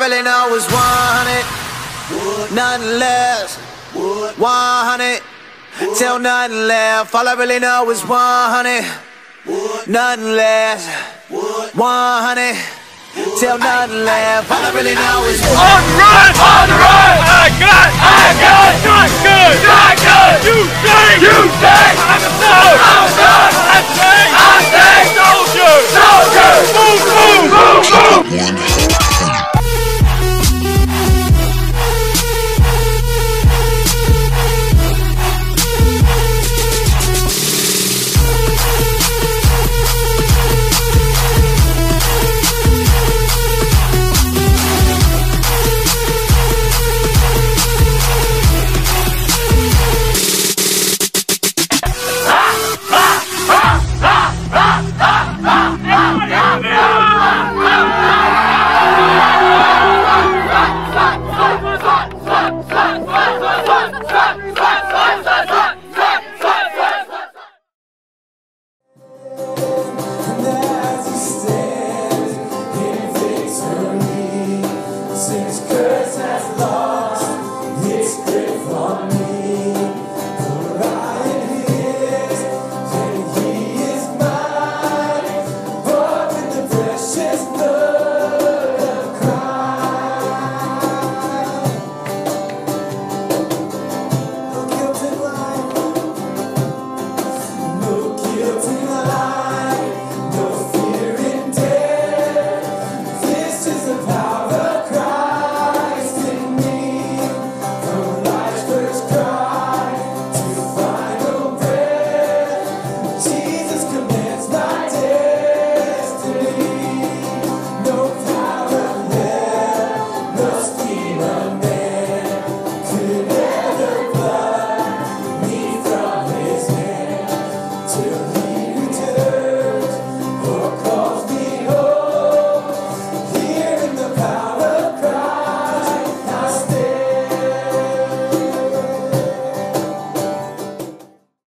really know is 100, nothing less. 100 till nothing left. All I really know is 100, nothing less. 100 till nothing left. All I really know is On the run! On the run! I got! I got! Not good! Not good! You think, You think.